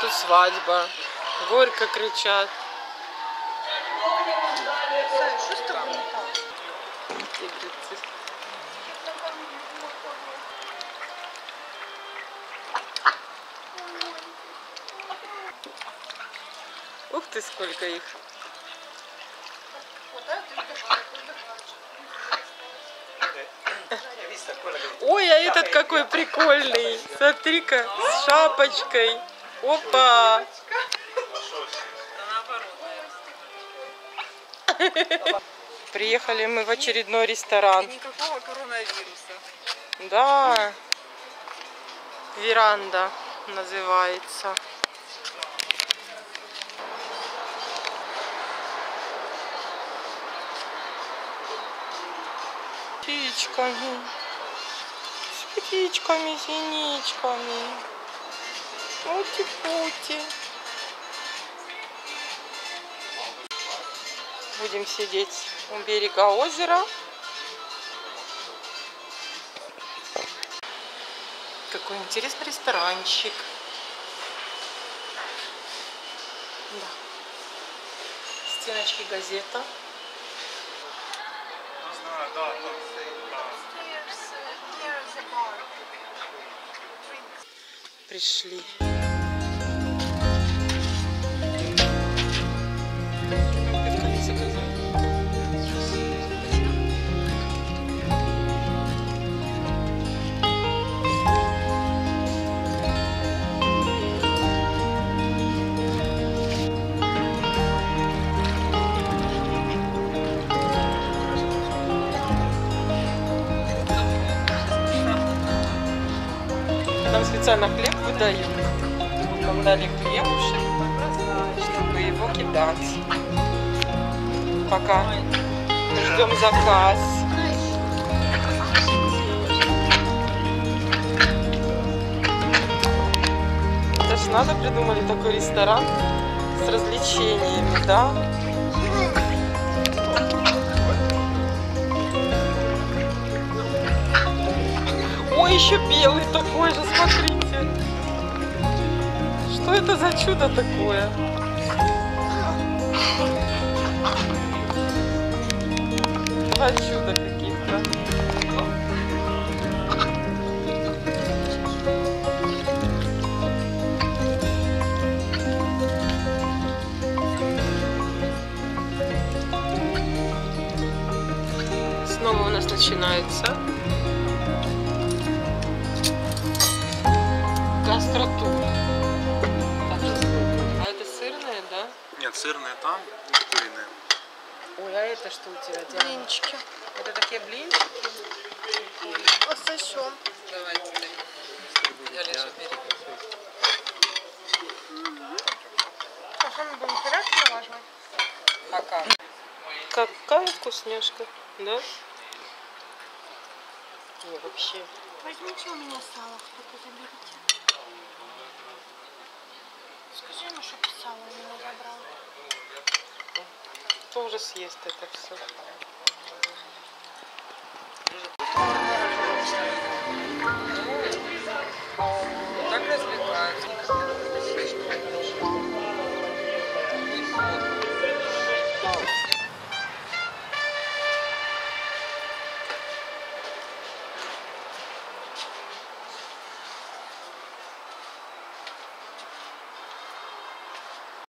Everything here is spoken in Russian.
тут свадьба. Горько кричат. Ух ты, сколько их. Ой, а этот какой прикольный. Смотри-ка, с шапочкой. Опа. Приехали мы в очередной ресторан. Никакого коронавируса. Да. Веранда называется. Птичками. С птичками, синичками. Пути-пути. Будем сидеть у берега озера. Какой интересный ресторанчик. Да. Стеночки газета. There's, Пришли. Специально хлеб выдают. Дали хлебушек, чтобы его кидать. Пока ждем заказ. Это ж надо придумали такой ресторан с развлечениями, да? Ой, еще белый такой же, смотрите. Что это за чудо такое? Два чуда каких-то. Снова у нас начинается Нет, сырные там и куриные. Ой, а это что у тебя, Диана? Блинчики. Это такие блинчики? Що. Давайте. Я лежу А що ми будемо пирожки налажувати? Пока. Какая вкусняшка, да? Не, вообще. Возьмите у меня сало, кто-то заберите. Скажи ему, чтобы сало у меня забрал. Кто уже съест это все?